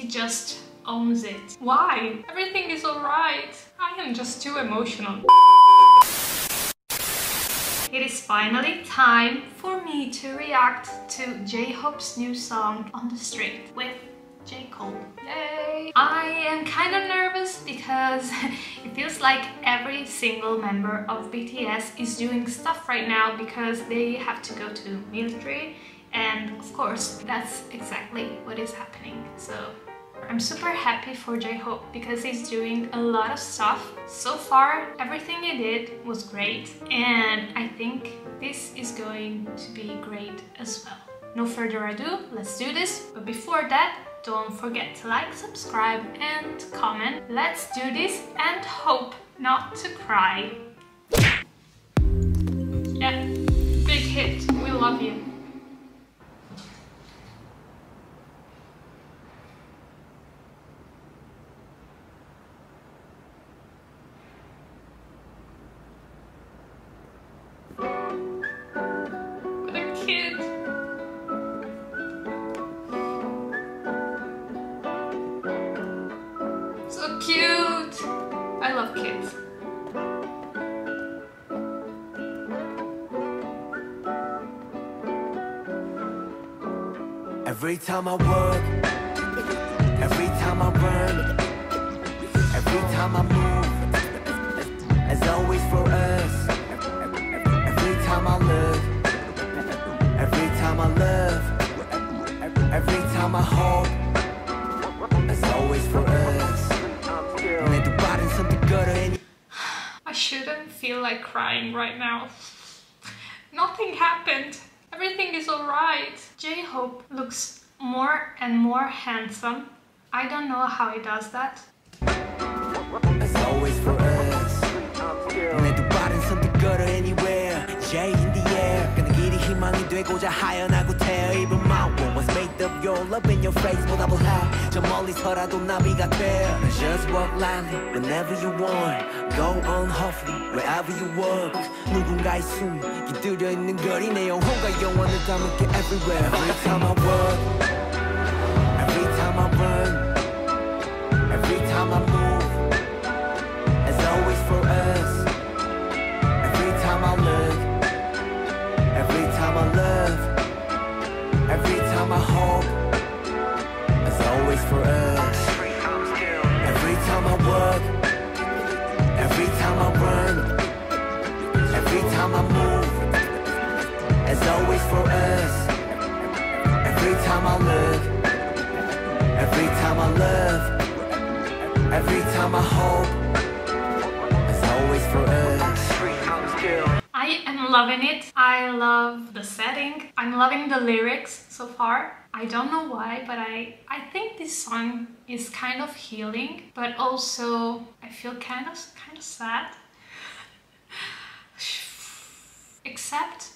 he just owns it. Why? Everything is alright. I am just too emotional. It is finally time for me to react to J-Hope's new song On The Street with J. Cole. Yay! I am kind of nervous because it feels like every single member of BTS is doing stuff right now because they have to go to military and of course that's exactly what is happening. So I'm super happy for J-Hope because he's doing a lot of stuff. So far, everything he did was great and I think this is going to be great as well. No further ado, let's do this. But before that, don't forget to like, subscribe and comment. Let's do this and hope not to cry. Cute! I love kids. Every time I work, every time I run, every time I move, as always for us. Every time I look, every time I love, every time I hope, as always for us. I shouldn't feel like crying right now. Nothing happened. Everything is alright. J-Hope looks more and more handsome. I don't know how he does that. as always for us. 내도 빠른 선택걸어 anywhere. J in the air. 그는 길이 희망이 되고자 하연하고 태어 입은 my world was made of your love in your face 보답을 해. 저 멀리서라도 나비가 돼. Just walk lightly whenever you want. Go on hopefully wherever you walk. 누군가의 숨 깃들여 있는 거리 내 영혼과 영원을 담을게 everywhere. Every time I walk, for us. Every time I look, every time I love, every time I hope. As always for us. I am loving it. I love the setting. I'm loving the lyrics so far. I don't know why, but I, I think this song is kind of healing, but also I feel kind of kind of sad. Except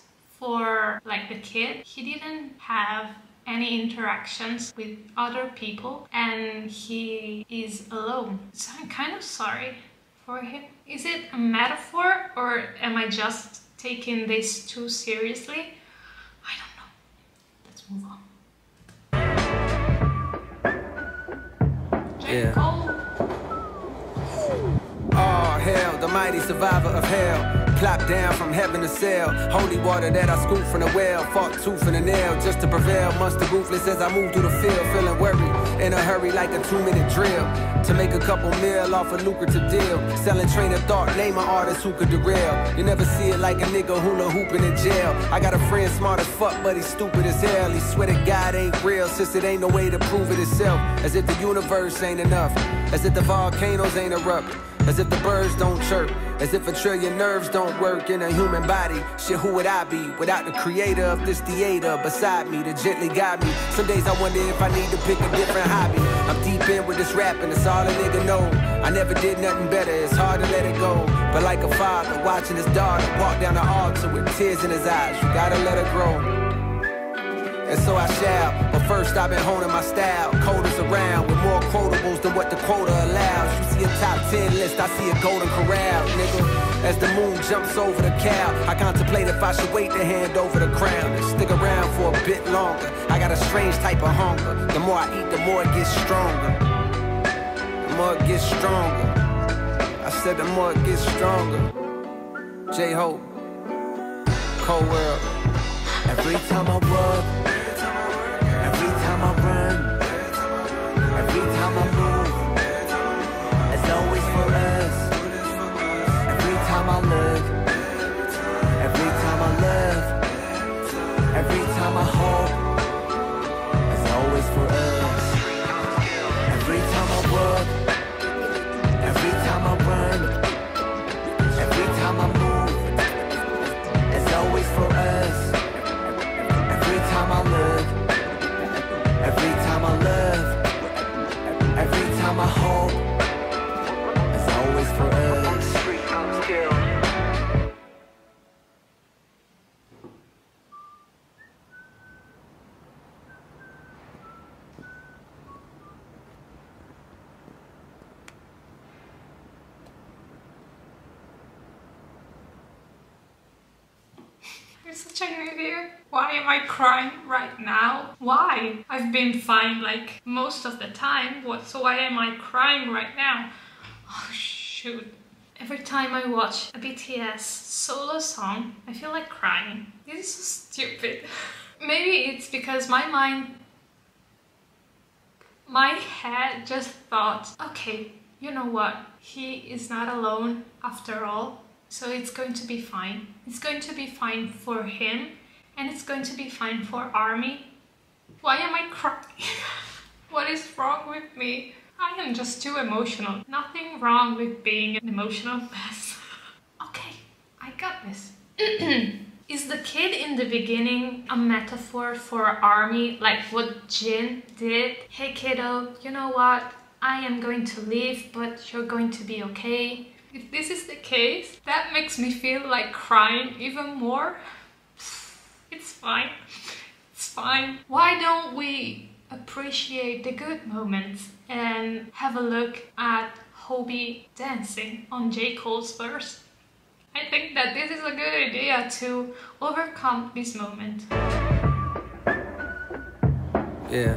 for like the kid, he didn't have any interactions with other people and he is alone. So I'm kind of sorry for him. Is it a metaphor or am I just taking this too seriously? I don't know. Let's move on. Yeah. Oh, hell, the mighty survivor of hell. Clap down from heaven to sail. Holy water that I scoop from the well. Fought tooth and a nail just to prevail. Monster ruthless as I move through the field. Feeling worried in a hurry like a two minute drill. To make a couple mil off a lucrative deal. Selling train of thought, name an artist who could derail. You never see it like a nigga hula hooping in jail. I got a friend smart as fuck, but he's stupid as hell. He swear to God ain't real, since it ain't no way to prove it itself. As if the universe ain't enough. As if the volcanoes ain't erupt. As if the birds don't chirp. As if a trillion nerves don't work in a human body. Shit, who would I be without the creator of this theater beside me to gently guide me? Some days I wonder if I need to pick a different hobby. I'm deep in with this rapping, it's all a nigga know. I never did nothing better, it's hard to let it go. But like a father watching his daughter walk down the altar with tears in his eyes, you gotta let her grow. And so I shall. But first I've been honing my style. Coders around with more quotables than what the quota allows. You see a top 10 list, I see a golden corral, nigga. As the moon jumps over the cow, I contemplate if I should wait to hand over the crown and stick around for a bit longer. I got a strange type of hunger. The more I eat, the more it gets stronger. The more it gets stronger. I said the more it gets stronger. J Hope, Cole World. Every time I time I run, every time I Such an idiot. Why am I crying right now? Why? I've been fine like most of the time. What? So why am I crying right now? Oh shoot. Every time I watch a BTS solo song, I feel like crying. This is so stupid. Maybe it's because my mind, my head just thought, okay, you know what? He is not alone after all. So it's going to be fine. It's going to be fine for him and it's going to be fine for Army. Why am I crying? what is wrong with me? I am just too emotional. Nothing wrong with being an emotional mess. okay, I got this. is the kid in the beginning a metaphor for Army, like what Jin did? Hey kiddo, you know what? I am going to leave, but you're going to be okay. If this is the case, that makes me feel like crying even more. It's fine. It's fine. Why don't we appreciate the good moments and have a look at Hobi dancing on J. Cole's verse? I think that this is a good idea to overcome this moment. Yeah.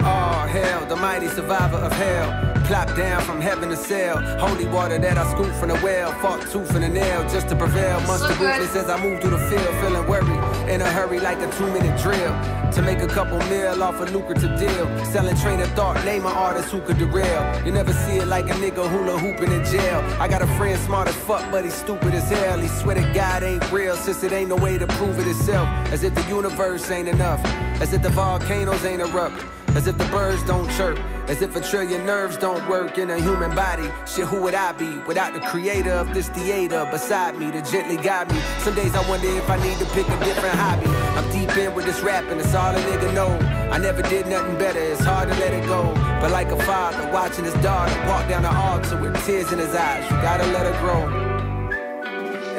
Oh, hell, the mighty survivor of hell. Clapped down from heaven to sail. Holy water that I scooped from the well. Fought tooth and a nail just to prevail. Monster So ruthless as I move through the field. Feeling worried in a hurry like a two minute drill. To make a couple mil off a lucrative deal. Selling train of thought, name an artist who could derail. You never see it like a nigga hula hooping in jail. I got a friend smart as fuck, but he's stupid as hell. He swear to God ain't real, since it ain't no way to prove it itself. As if the universe ain't enough. As if the volcanoes ain't erupt. As if the birds don't chirp. As if a trillion nerves don't work in a human body. Shit, who would I be without the creator of this theater beside me to gently guide me? Some days I wonder if I need to pick a different hobby. I'm deep in with this rapping, it's all a nigga know. I never did nothing better, it's hard to let it go. But like a father watching his daughter walk down the altar with tears in his eyes, you gotta let her grow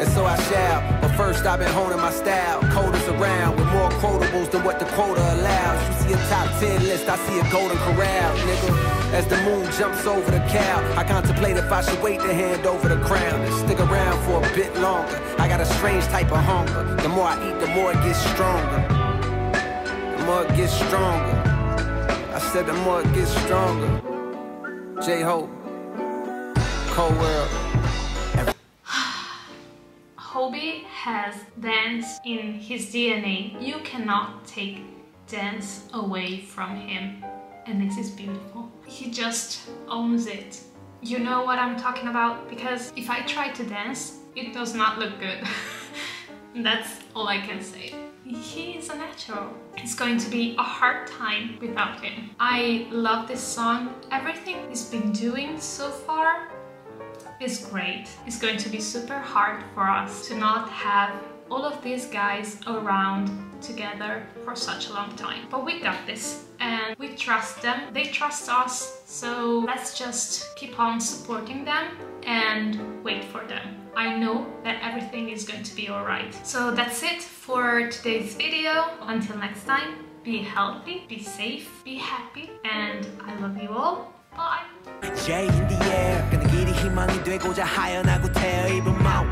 and so I shall. But first, I've been honing my style. Coders around with more quotables than what the quota allows. You see a top 10 list, I see a golden corral, nigga. As the moon jumps over the cow, I contemplate if I should wait to hand over the crown and stick around for a bit longer. I got a strange type of hunger. The more I eat, the more it gets stronger. The more it gets stronger. I said the more it gets stronger. J Hope, Cole World. Hobi has dance in his DNA. You cannot take dance away from him. And this is beautiful. He just owns it. You know what I'm talking about? Because if I try to dance, it does not look good. That's all I can say. He is a natural. It's going to be a hard time without him. I love this song. Everything he's been doing so far is great. It's going to be super hard for us to not have all of these guys around together for such a long time. But we got this and we trust them. They trust us. So let's just keep on supporting them and wait for them. I know that everything is going to be alright. So that's it for today's video. Until next time, be healthy, be safe, be happy, and I love you all. Bye. 희망이 되고자 하연하고 태어입은 마음